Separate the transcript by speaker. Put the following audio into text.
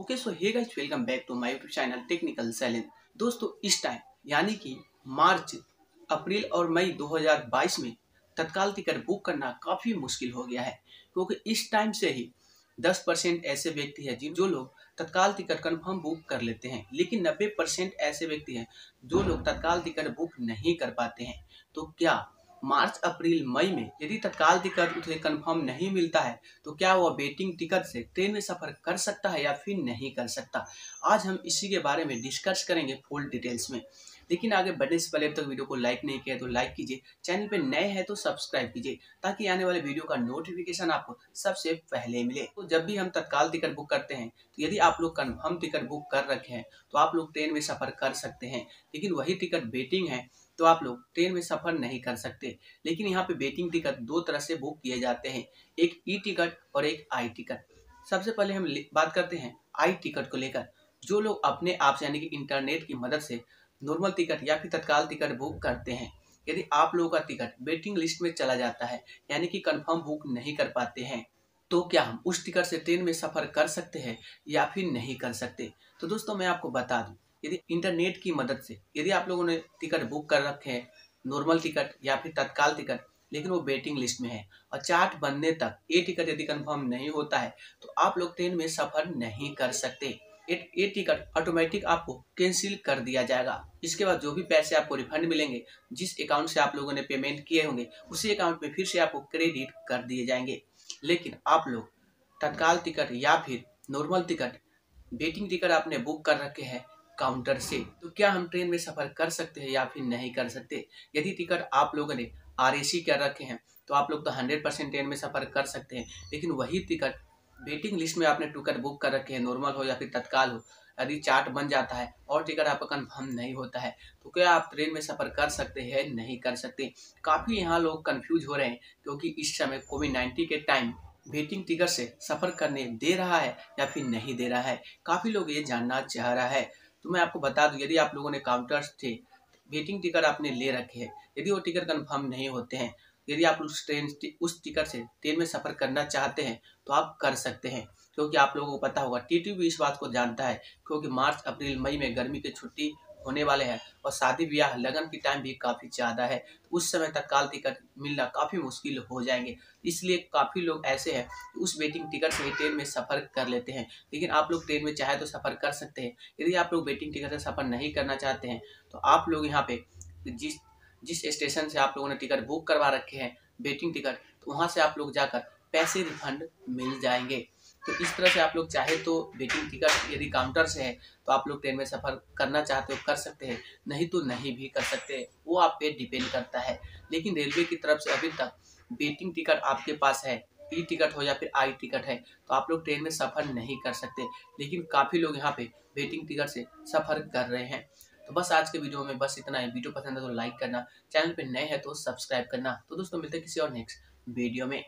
Speaker 1: Okay so hey guys welcome back to my YouTube channel technical silence दोस्तों, इस time यानी कि मार्च, अप्रैल और मई 2022 में तत्काल टिकट बुक करना काफ़ी मुश्किल हो गया है। क्योंकि इस टाइम से ही 10 परसेंट ऐसे व्यक्ति हैं जिन, जो लोग तत्काल टिकट कन्फर्म बुक कर लेते हैं। लेकिन 90 परसेंट ऐसे व्यक्ति हैं जो लोग तत्काल टिकट बुक नहीं कर पाते हैं। तो क्या मार्च, अप्रैल, मई में यदि तत्काल टिकट उसे कंफर्म नहीं मिलता है तो क्या वह वेटिंग टिकट से ट्रेन में सफ़र कर सकता है या फिर नहीं कर सकता? आज हम इसी के बारे में डिस्कस करेंगे फुल डिटेल्स में। लेकिन आगे बढ़ने से पहले अब तक वीडियो को लाइक नहीं किया तो लाइक कीजिए। चैनल पे नए हैं तो सब्सक्राइब कीजिए, ताकि आने वाले वीडियो का नोटिफिकेशन आपको सबसे पहले मिले। तो जब भी हम तत्काल टिकट बुक करते हैं तो यदि आप लोग कन्फर्म टिकट बुक कर रखे हैं तो आप लोग ट्रेन में सफ़र कर सकते हैं। लेकिन वही टिकट वेटिंग है तो आप लोग ट्रेन में सफ़र नहीं कर सकते। लेकिन यहाँ पे वेटिंग टिकट दो तरह से बुक किए जाते हैं, एक ई टिकट और एक आई टिकट सबसे पहले हम बात करते हैं आई टिकट को लेकर। जो लोग अपने आप से, यानी कि इंटरनेट की मदद से नॉर्मल टिकट या फिर तत्काल टिकट बुक करते हैं। यदि आप लोगों का टिकट वेटिंग लिस्ट में चला जाता है, यानी कि कंफर्म बुक नहीं कर पाते हैं तो क्या हम उस टिकट से ट्रेन में सफ़र कर सकते हैं या फिर नहीं कर सकते? तो दोस्तों, मैं आपको बता दूँ, यदि इंटरनेट की मदद से, यदि आप लोगों ने टिकट बुक कर रखे हैं नॉर्मल टिकट या फिर तत्काल टिकट लेकिन वो वेटिंग लिस्ट में है, और चार्ट बनने तक ये टिकट यदि कन्फर्म नहीं होता है तो आप लोग ट्रेन में सफ़र नहीं कर सकते। ये टिकट ऑटोमेटिक आपको कैंसिल कर दिया जाएगा। इसके बाद जो भी पैसे आपको रिफंड मिलेंगे, जिस अकाउंट से आप लोगों ने पेमेंट किए होंगे, उसी अकाउंट में फिर से आपको क्रेडिट कर दिए जाएँगे। लेकिन आप लोग तत्काल टिकट या फिर नॉर्मल टिकट वेटिंग टिकट आपने बुक कर रखे हैं काउंटर से तो क्या हम ट्रेन में सफ़र कर सकते हैं या फिर नहीं कर सकते? यदि टिकट आप लोगों ने आरएसी कर रखे हैं तो आप लोग तो हंड्रेड परसेंट ट्रेन में सफ़र कर सकते हैं, लेकिन वही टिकट वेटिंग लिस्ट में आपने टिकट बुक कर रखे हैं नॉर्मल हो या फिर तत्काल हो, यदि चार्ट बन जाता है और टिकट आपका कन्फर्म नहीं होता है तो क्या आप ट्रेन में सफ़र कर सकते हैं? नहीं कर सकते। काफ़ी यहाँ लोग कन्फ्यूज़ हो रहे हैं, क्योंकि इस समय कोविड नाइन्टीन के टाइम वेटिंग टिकट से सफ़र करने दे रहा है या फिर नहीं दे रहा है। काफ़ी लोग ये जानना चाह रहा है। तो मैं आपको बता दूँ, यदि आप लोगों ने काउंटर्स थे वेटिंग टिकट आपने ले रखे हैं, यदि वो टिकट कन्फर्म नहीं होते हैं यदि आप उस ट्रेन उस टिकट से ट्रेन में सफ़र करना चाहते हैं तो आप कर सकते हैं। क्योंकि आप लोगों को पता होगा टी भी इस बात को जानता है, क्योंकि मार्च, अप्रैल, मई में गर्मी की छुट्टी होने वाले हैं और शादी ब्याह, लगन की टाइम भी काफ़ी ज़्यादा है। उस समय तत्काल टिकट मिलना काफ़ी मुश्किल हो जाएँगे। इसलिए काफ़ी लोग ऐसे हैं उस वेटिंग टिकट से ही ट्रेन में सफ़र कर लेते हैं। लेकिन आप लोग ट्रेन में चाहे तो सफ़र कर सकते हैं। यदि आप लोग वेटिंग टिकट से सफ़र नहीं करना चाहते हैं तो आप लोग यहाँ पे जिस जिस स्टेशन से आप लोगों ने टिकट बुक करवा रखे हैं, वेटिंग टिकट तो वहाँ से आप लोग जाकर पैसे रिफंड मिल जाएँगे। तो इस तरह से आप लोग चाहे तो वेटिंग टिकट यदि काउंटर से है तो आप लोग ट्रेन में सफ़र करना चाहते हो, कर सकते हैं। नहीं तो नहीं भी कर सकते वो आप पे डिपेंड करता है। लेकिन रेलवे की तरफ़ से अभी तक वेटिंग टिकट आपके पास है ई टिकट हो या फिर आई टिकट है तो आप लोग ट्रेन में सफ़र नहीं कर सकते। लेकिन काफ़ी लोग यहाँ पे वेटिंग टिकट से सफ़र कर रहे हैं। तो बस आज के वीडियो में बस इतना है। वीडियो पसंद है तो लाइक करना, चैनल पर नए हैं तो सब्सक्राइब करना। तो दोस्तों, मिलते हैं किसी और नेक्स्ट वीडियो में।